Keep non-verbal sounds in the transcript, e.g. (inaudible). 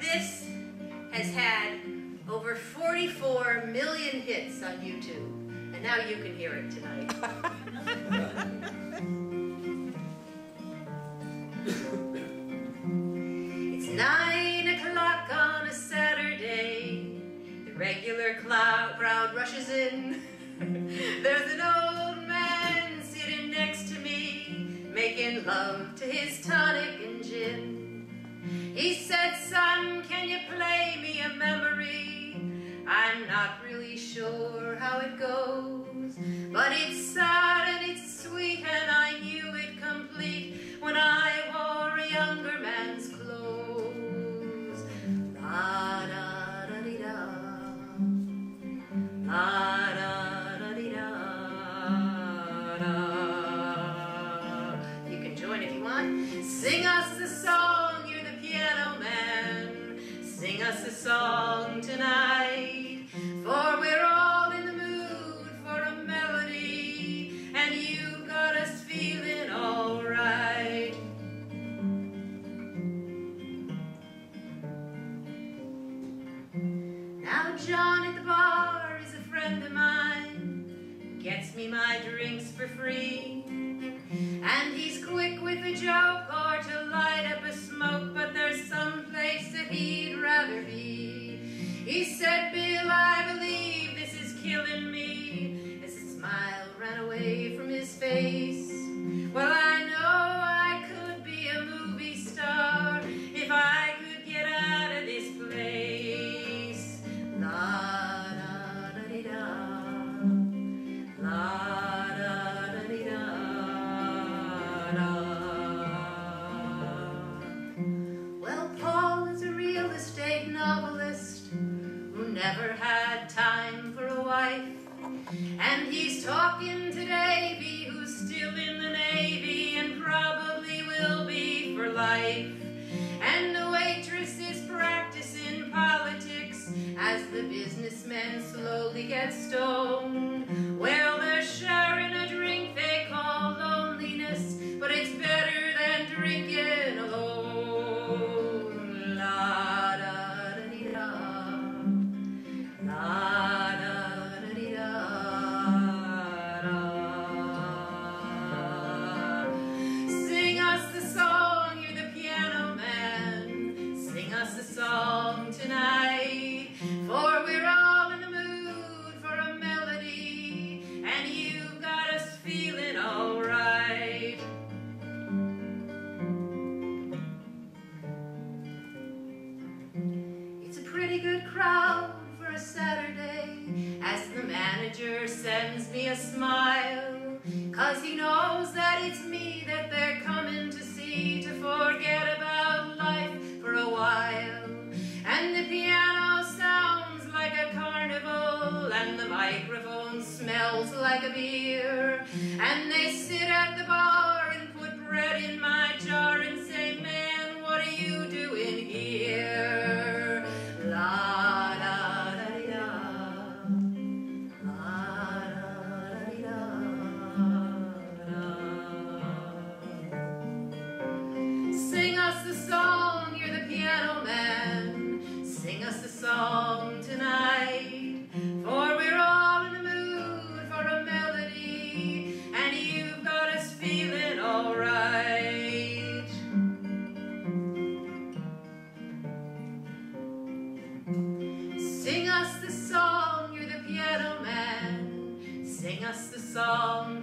This has had over 44 million hits on YouTube, and now you can hear it tonight. it's nine o'clock on a Saturday. The regular cloud crowd rushes in. (laughs) There's an old man sitting next to me, making love to his tonic and gin. He said, not really sure how it goes, but it's sad and it's sweet and I knew it complete when I wore a younger man's clothes. La da da dee da. La da da dee da da. You can join if you want. Sing us a song, you're the piano man. Sing us a song tonight, Now John at the bar is a friend of mine, gets me my drinks for free. And he's quick with a joke or to light up a smoke, but there's some place that he'd rather be. He said, Bill, I believe this is killing me, as a smile ran away from his face. Well, I Well, Paul is a real estate novelist who never had time for a wife. And he's talking to Davy, who's still in the Navy and probably will be for life. And the waitress is practicing politics as the businessmen slowly get stoned. Good crowd for a Saturday as the manager sends me a smile. Cause he knows that it's me that they're coming to see to forget about life for a while. And the piano sounds like a carnival, and the microphone smells like a beer. And they sit at the bar and put bread in my us the song, you're the piano man. Sing us the song tonight, for we're all in the mood for a melody, and you've got us feeling alright. Sing us the song, you're the piano man. Sing us the song